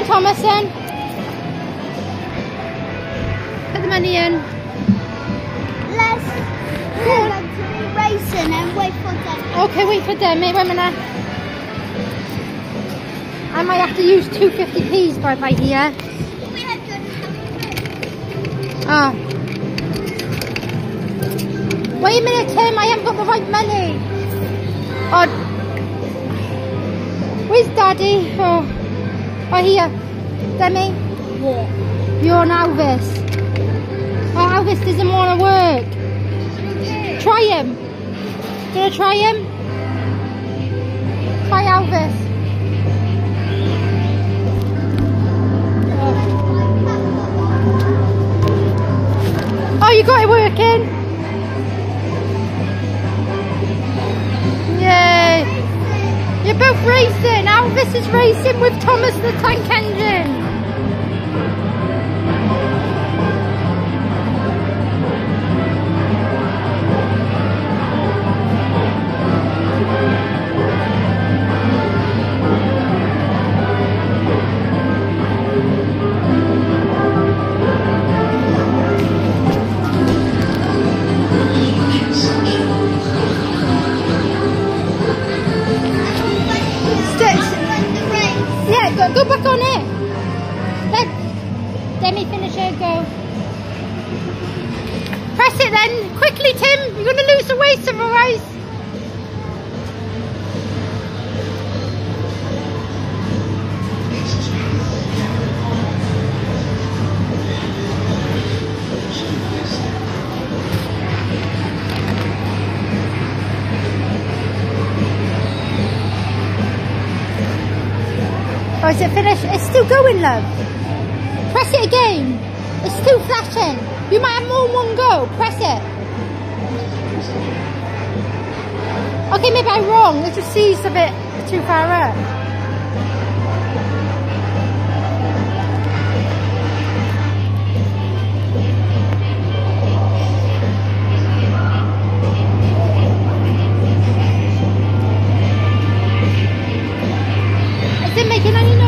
on, Thomas, then. Put the money in. Let's go to be racing and wait for them. Okay, wait for Demi. Eh, wait a minute. I might have to use 250p's by, by here. Oh. Wait a minute, Tim. I haven't got the right money. Oh. Where's Daddy? Oh. Oh, here. Demi. What? You're on Elvis. Oh, Elvis doesn't want to work. Try him. Gonna try him? Try Elvis. Oh, oh, you got it working? Yay! You're both racing. Elvis is racing with Thomas Press it then. Quickly, Tim. You're going to lose the race otherwise. Oh, is it finished? It's still going, love. It's too flatten. You might have more in one go. Press it. Okay, maybe I'm wrong. It just seems a bit too far up. Is it making any